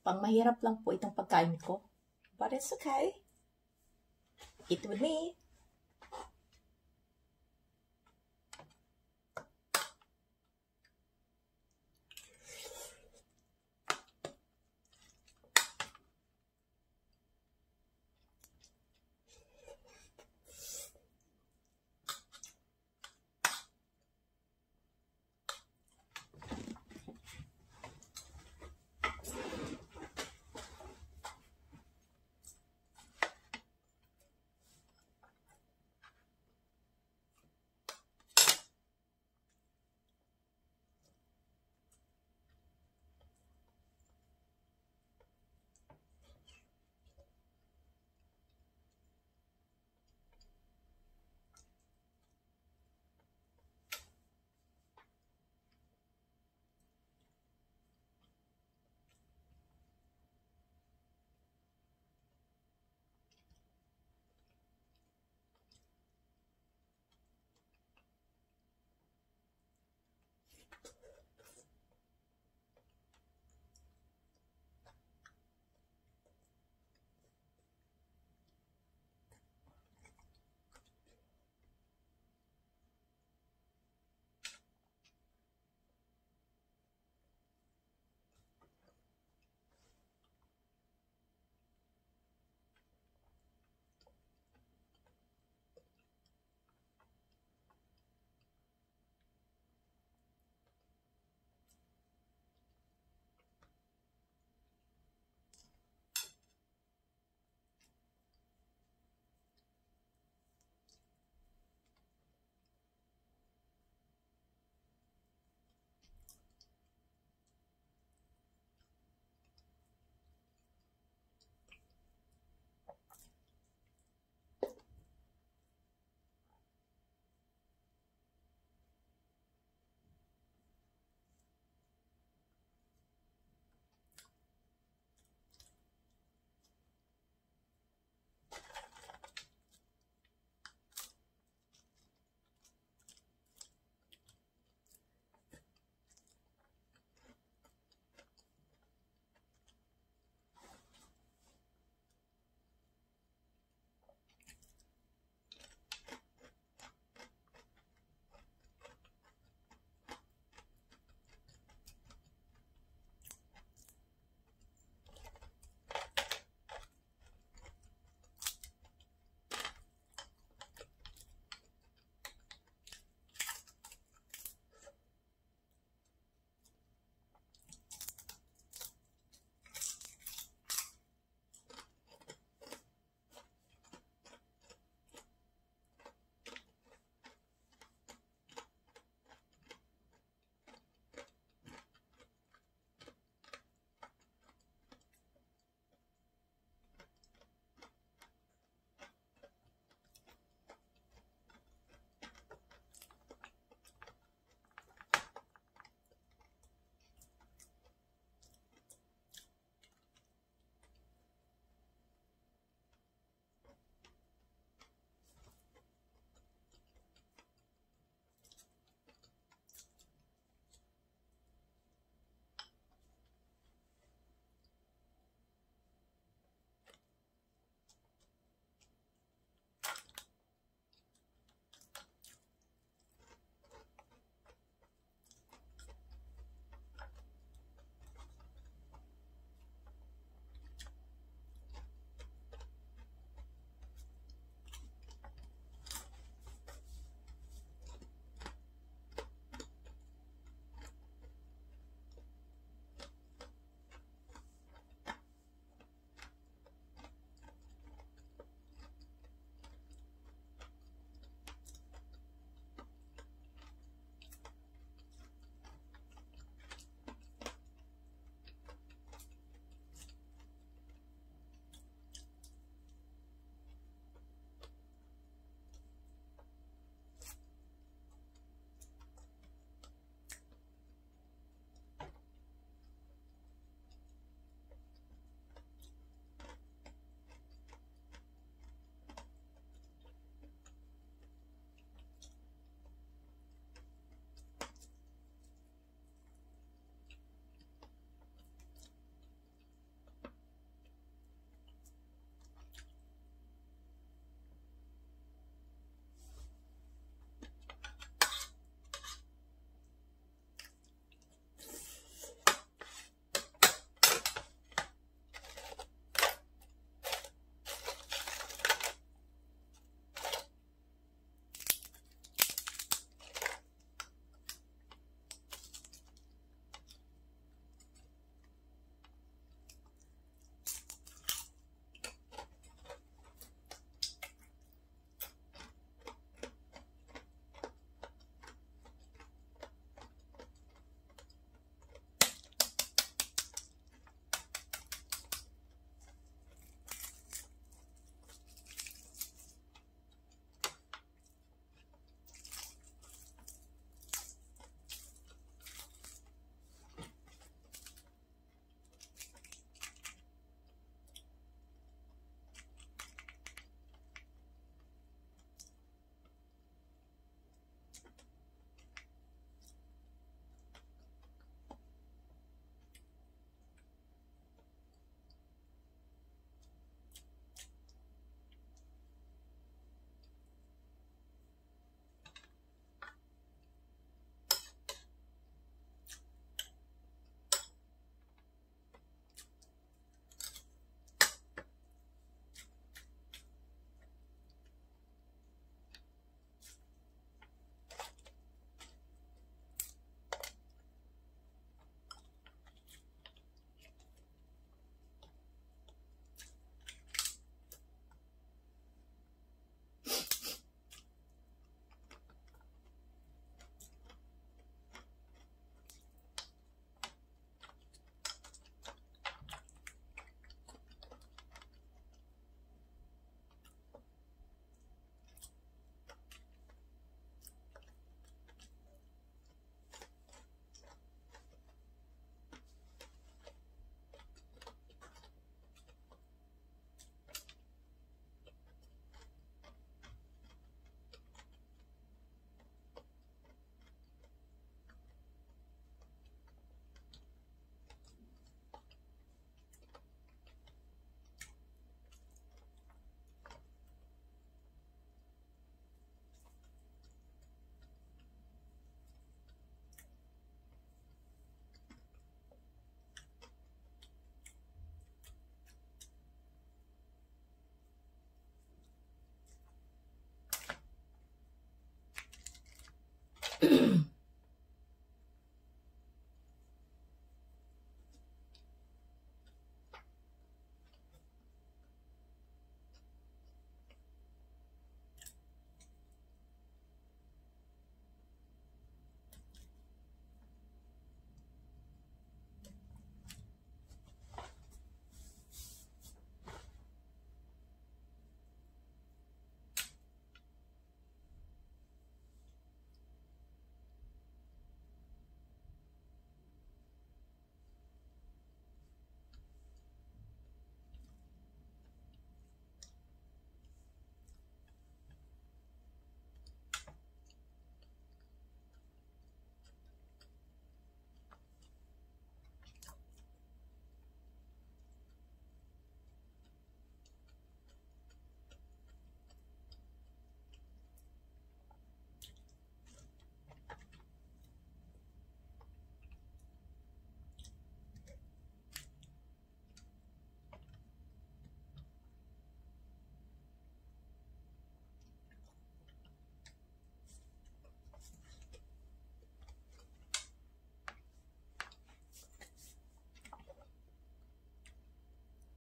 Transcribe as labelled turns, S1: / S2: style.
S1: Pang mahirap lang po itong pagkain ko. But it's okay. Eat with me.